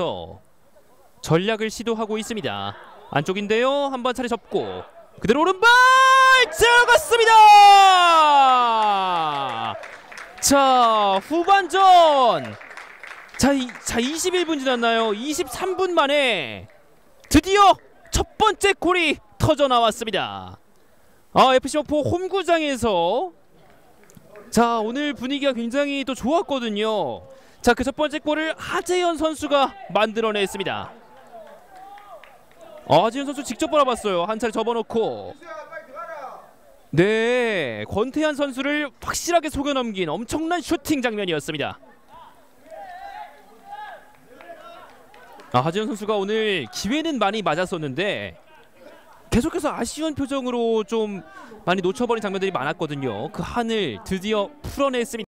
서 전략을 시도하고 있습니다. 안쪽인데요. 한번 차례 접고 그대로 오른발 들어갔습니다. 자 후반전 자, 이, 자 21분 지났나요? 23분 만에 드디어 첫 번째 골이 터져 나왔습니다. 아 FC 목포 홈구장에서 자 오늘 분위기가 굉장히 또 좋았거든요. 자 그 첫 번째 골을 하재현 선수가 만들어냈습니다. 아, 하재현 선수 직접 바라봤어요. 한 차례 접어놓고 네 권태환 선수를 확실하게 속여 넘긴 엄청난 슈팅 장면이었습니다. 아, 하재현 선수가 오늘 기회는 많이 맞았었는데 계속해서 아쉬운 표정으로 좀 많이 놓쳐버린 장면들이 많았거든요. 그 한을 드디어 풀어냈습니다.